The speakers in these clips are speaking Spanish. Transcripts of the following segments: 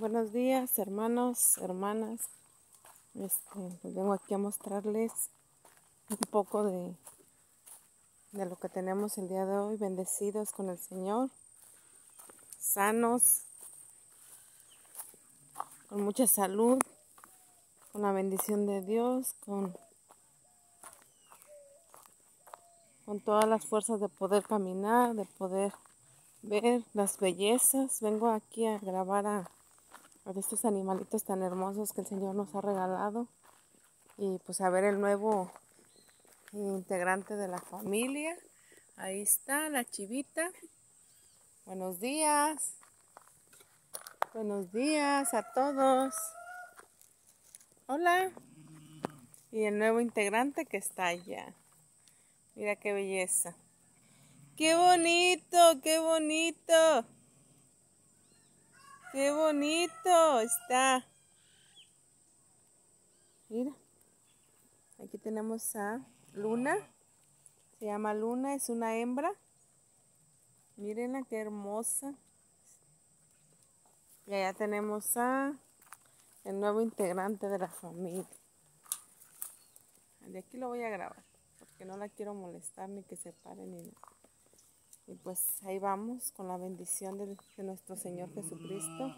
Buenos días, hermanos, hermanas. Este, pues vengo aquí a mostrarles un poco de, de lo que tenemos el día de hoy, bendecidos con el Señor, sanos, con mucha salud, con la bendición de Dios, con, con todas las fuerzas de poder caminar, de poder ver las bellezas. Vengo aquí a grabar a, estos animalitos tan hermosos que el Señor nos ha regalado y pues a ver el nuevo integrante de la familia. Ahí está la chivita. Buenos días. Buenos días a todos. Hola. Y el nuevo integrante que está allá. Mira qué belleza. ¡Qué bonito! ¡Qué bonito! ¡Qué bonito está! Mira, aquí tenemos a Luna. Se llama Luna, es una hembra. Mírenla, qué hermosa. Y allá tenemos a el nuevo integrante de la familia. De aquí lo voy a grabar, porque no la quiero molestar ni que se pare ni nada. Y pues ahí vamos con la bendición de, nuestro Señor Jesucristo.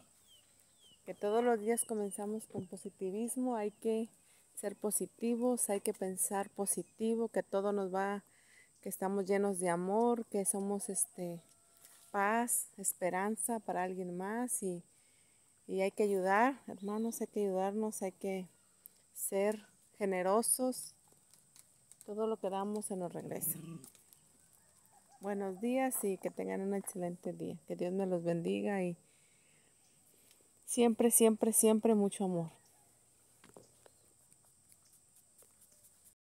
Que todos los días comenzamos con positivismo, hay que ser positivos, hay que pensar positivo, que todo nos va, que estamos llenos de amor, que somos este paz, esperanza para alguien más y, y hay que ayudar, hermanos, hay que ayudarnos, hay que ser generosos. Todo lo que damos se nos regresa. Buenos días y que tengan un excelente día. Que Dios me los bendiga y siempre, siempre, siempre mucho amor.